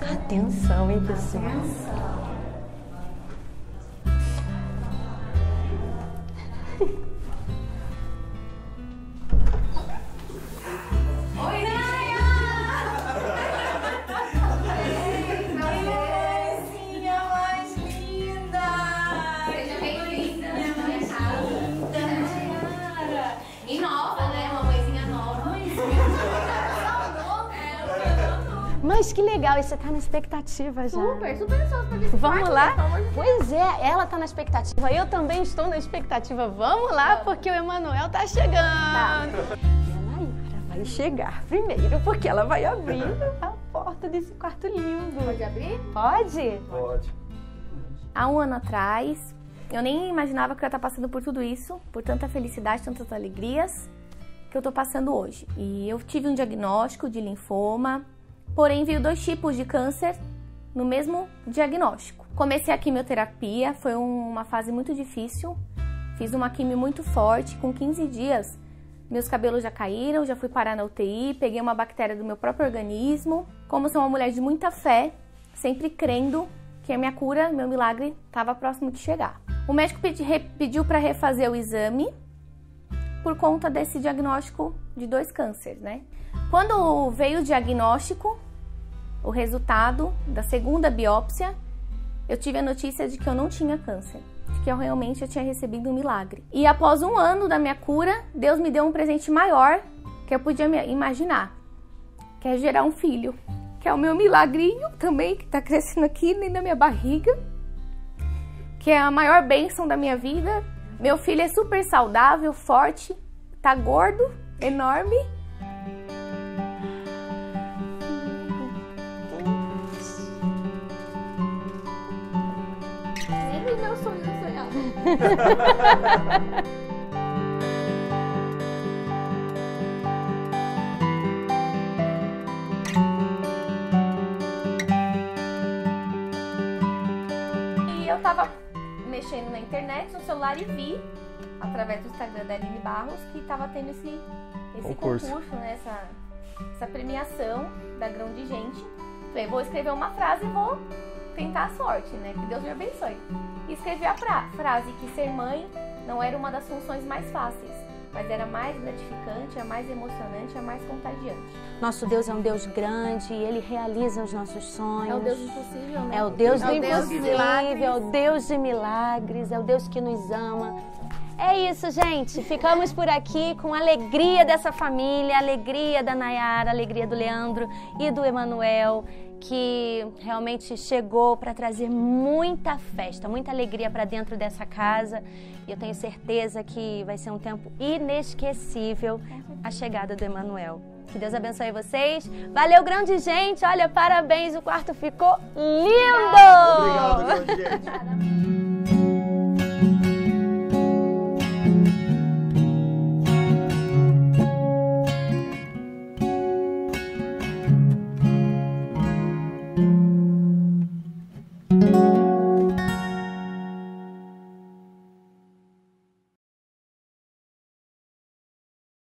Atenção, hein, pessoal? Atenção. Mas que legal, e você tá na expectativa já. Super, super ansiosa pra ver Vamos lá? né? Pois é, ela tá na expectativa, eu também estou na expectativa. Vamos lá, porque o Emanuel tá chegando. E a Nayara vai chegar primeiro, porque ela vai abrir a porta desse quarto lindo. Pode abrir? Pode? Pode. Há um ano atrás, eu nem imaginava que eu ia estar passando por tudo isso, por tanta felicidade, tantas alegrias que eu tô passando hoje. E eu tive um diagnóstico de linfoma, porém veio dois tipos de câncer no mesmo diagnóstico. Comecei a quimioterapia, foi um- uma fase muito difícil. Fiz uma quimio muito forte, com 15 dias meus cabelos já caíram, já fui parar na UTI, peguei uma bactéria do meu próprio organismo. Como sou uma mulher de muita fé, sempre crendo que a minha cura, meu milagre, estava próximo de chegar. O médico pedi- pediu para refazer o exame por conta desse diagnóstico de dois cânceres, né? Quando veio o diagnóstico, o resultado da segunda biópsia, eu tive a notícia de que eu não tinha câncer, de que eu realmente eu tinha recebido um milagre. E após um ano da minha cura, Deus me deu um presente maior que eu podia imaginar, que é gerar um filho, que é o meu milagrinho também que está crescendo aqui da minha barriga, que é a maior bênção da minha vida. Meu filho é super saudável, forte, tá gordo, enorme. Sonhos eu sonhava. E eu tava mexendo na internet, no celular e vi, através do Instagram da Aline Barros, que tava tendo esse, esse Concurso. concurso, né? Essa, essa premiação da Grão de Gente. Falei, vou escrever uma frase e vou tentar a sorte, né? Que Deus me abençoe. E escrevi a fra- frase que ser mãe não era uma das funções mais fáceis, mas era a mais gratificante, a mais emocionante, a mais contagiante. Nosso Deus é um Deus grande, ele realiza os nossos sonhos. É o Deus impossível, né? É o Deus do É o Deus de impossível, milagres. é o Deus de milagres, é o Deus que nos ama. É isso, gente. Ficamos por aqui com a alegria dessa família, a alegria da Nayara, a alegria do Leandro e do Emanuel, que realmente chegou para trazer muita festa, muita alegria para dentro dessa casa. E eu tenho certeza que vai ser um tempo inesquecível a chegada do Emanuel. Que Deus abençoe vocês. Valeu, grande gente. Olha, parabéns. O quarto ficou lindo! Obrigado, grande gente.